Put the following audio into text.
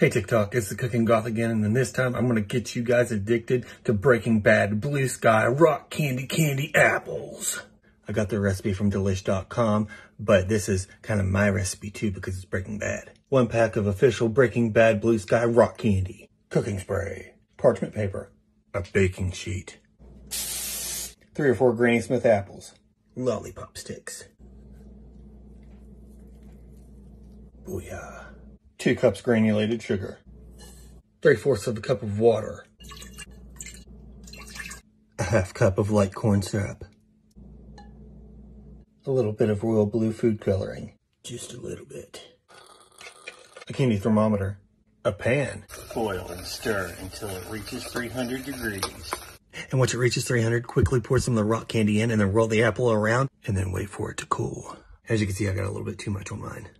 Hey TikTok, it's the Cooking Goth again, and this time I'm gonna get you guys addicted to Breaking Bad Blue Sky Rock Candy Candy Apples. I got the recipe from delish.com, but this is kind of my recipe too because it's Breaking Bad. One pack of official Breaking Bad Blue Sky Rock Candy, cooking spray, parchment paper, a baking sheet, three or four Granny Smith apples, lollipop sticks. Booyah. Two cups granulated sugar. Three fourths of a cup of water. A half cup of light corn syrup. A little bit of royal blue food coloring. Just a little bit. A candy thermometer. A pan. Boil and stir until it reaches 300 degrees. And once it reaches 300, quickly pour some of the rock candy in and then roll the apple around and then wait for it to cool. As you can see, I got a little bit too much on mine.